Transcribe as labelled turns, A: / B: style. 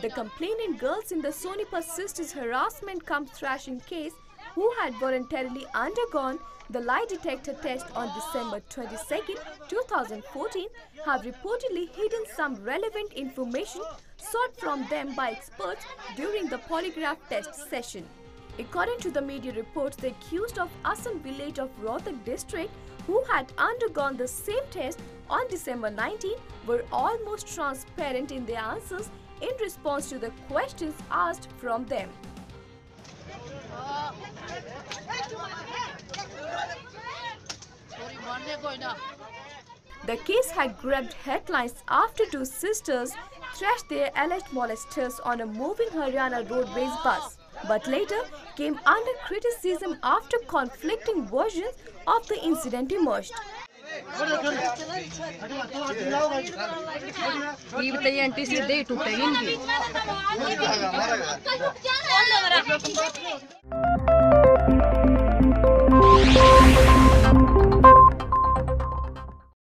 A: The complainant girls in the Sonepat sisters harassment cum thrashing case who had voluntarily undergone the lie detector test on December 22, 2014 have reportedly hidden some relevant information sought from them by experts during the polygraph test session. According to the media reports, the accused of Asan village of Rohtak district who had undergone the same test on December 19 were almost transparent in their answers in response to the questions asked from them. The case had grabbed headlines after two sisters thrashed their alleged molesters on a moving Haryana roadways bus, but later came under criticism after conflicting versions of the incident emerged.
B: ये बताइए aunty सीधे ही टूटेगी इनकी